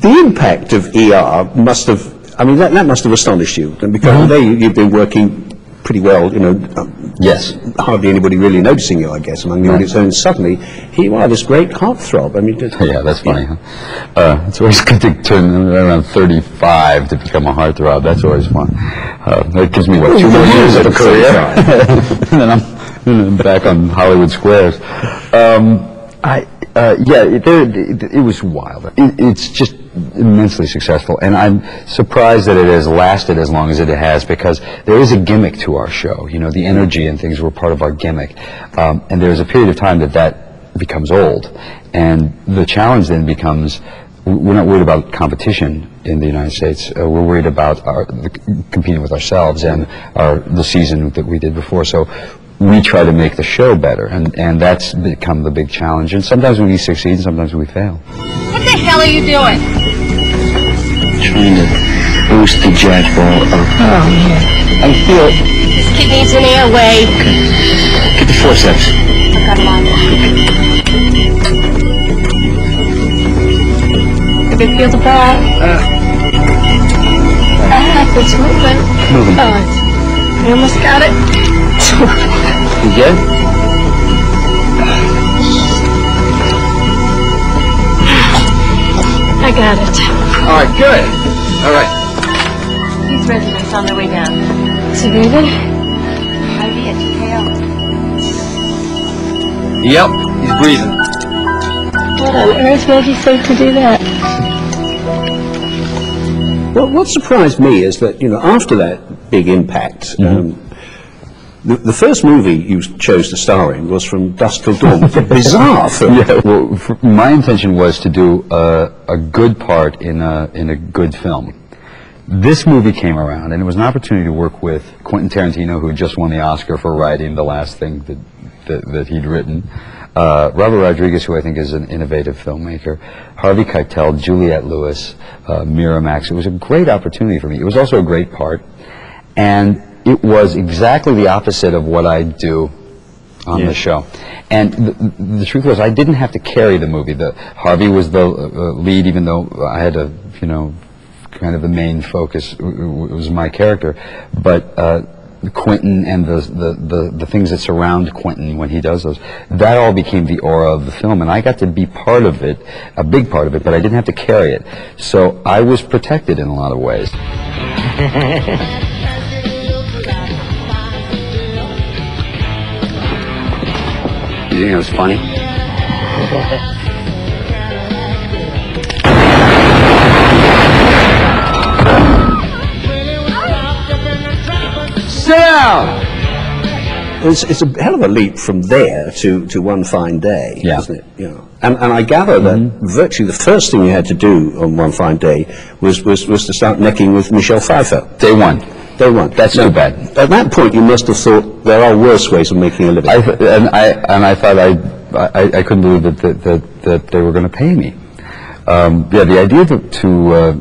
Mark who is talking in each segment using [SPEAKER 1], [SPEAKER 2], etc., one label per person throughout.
[SPEAKER 1] The impact of ER must have, I mean, that, that must have astonished you, because there you, you've been working pretty well, you know, um,
[SPEAKER 2] Yes.
[SPEAKER 1] hardly anybody really noticing you, I guess, among the audience, and suddenly, here you are, this great heartthrob. I mean, just-
[SPEAKER 2] Yeah, that's funny, huh? Uh, it's always good to turn around 35 to become a heartthrob. That's always fun. Uh, that gives me, what, two more years of a career? and then I'm, then I'm back on Hollywood squares. Um, I, uh, yeah, it, it, it was wild. It, it's just immensely successful, and I'm surprised that it has lasted as long as it has because there is a gimmick to our show. You know, the energy and things were part of our gimmick, um, and there's a period of time that that becomes old, and the challenge then becomes we're not worried about competition in the United States. Uh, we're worried about our, the, competing with ourselves and our, the season that we did before. So we try to make the show better, and, and that's become the big challenge. And sometimes we succeed, and sometimes we fail.
[SPEAKER 3] What the hell are you doing?
[SPEAKER 4] Trying to boost the jackball up.
[SPEAKER 3] Oh, yeah.
[SPEAKER 4] I feel it.
[SPEAKER 3] This kid needs an airway.
[SPEAKER 4] Get the forceps.
[SPEAKER 3] I've got him on. If it feels bad. Ah, it's moving.
[SPEAKER 4] Moving.
[SPEAKER 3] Oh, I almost got it.
[SPEAKER 4] You get?
[SPEAKER 3] I got it.
[SPEAKER 4] All right, good. All right.
[SPEAKER 3] These residents on their way down. Sedated? Heavy at tail.
[SPEAKER 4] Yep, he's breathing.
[SPEAKER 3] What on earth made you think to do that?
[SPEAKER 1] Well, what surprised me is that, you know, after that big impact, um, the, the first movie you chose to star in was From Dusk Till Dawn. A bizarre film.
[SPEAKER 2] Yeah, well, my intention was to do a, a good part in a, in a good film. This movie came around, and it was an opportunity to work with Quentin Tarantino, who had just won the Oscar for writing the last thing that, that, that he'd written. Uh, Robert Rodriguez, who I think is an innovative filmmaker, Harvey Keitel, Juliette Lewis, uh, Miramax. It was a great opportunity for me. It was also a great part, and it was exactly the opposite of what I do on the show. And the, the truth was, I didn't have to carry the movie. The Harvey was the uh, lead, even though I had a, you know, kind of the main focus w- was my character. But uh, Quentin and the, the, the, the things that surround Quentin when he does those, that all became the aura of the film. And I got to be part of it, a big part of it, but I didn't have to carry it. So I was protected in a lot of ways.
[SPEAKER 4] You think it was funny? Sit down!
[SPEAKER 1] It's, it's a hell of a leap from there to, to One Fine Day,
[SPEAKER 2] Yeah.
[SPEAKER 1] isn't it? Know, and, and I gather that mm-hmm. virtually the first thing you had to do on One Fine Day was, was, was to start necking with Michelle Pfeiffer.
[SPEAKER 2] Day one.
[SPEAKER 1] Day one.
[SPEAKER 2] That's
[SPEAKER 1] Now,
[SPEAKER 2] too bad.
[SPEAKER 1] At that point, you must have thought there are worse ways of making a living.
[SPEAKER 2] I and I and I thought I I, I couldn't believe that that, that, that they were going to pay me. Um, yeah, the idea to, to uh,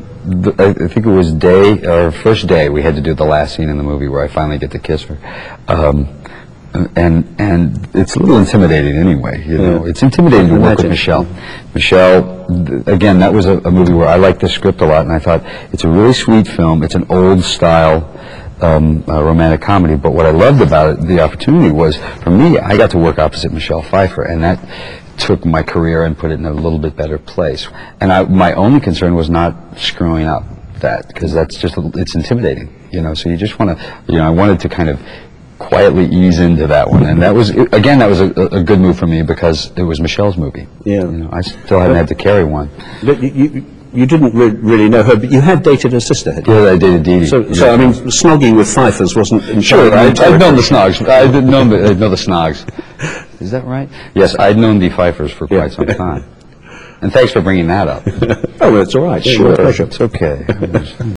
[SPEAKER 2] th- I I think it was day or first day we had to do the last scene in the movie where I finally get to kiss her. Um, and and it's a little intimidating anyway, you know.
[SPEAKER 1] Yeah.
[SPEAKER 2] It's intimidating to work with Michelle. Michelle, again, that was a, a movie where I liked the script a lot, and I thought it's a really sweet film. It's an old style um, uh, romantic comedy, but what I loved about it, the opportunity was, for me, I got to work opposite Michelle Pfeiffer, and that took my career and put it in a little bit better place. And I, my only concern was not screwing up that, because that's just, a- it's intimidating, you know. So you just want to, you know, I wanted to kind of quietly ease into that one, and that was again that was a, a good move for me because it was Michelle's movie.
[SPEAKER 1] Yeah.
[SPEAKER 2] you know, I still hadn't had to carry one.
[SPEAKER 1] But you, you, you didn't re- really know her, but you had dated her sister, had you?
[SPEAKER 2] Yeah, I dated Dee Dee.
[SPEAKER 1] So, so I mean, snogging with Pfeiffers wasn't
[SPEAKER 2] Sure, I,
[SPEAKER 1] new
[SPEAKER 2] I'd known the. Snogs. I didn't know, the- I'd know the Snogs. Is that right? Yes, I'd known the Pfeiffers for quite some time. And thanks for bringing that up.
[SPEAKER 1] Oh, that's all right. Sure.
[SPEAKER 2] It's okay.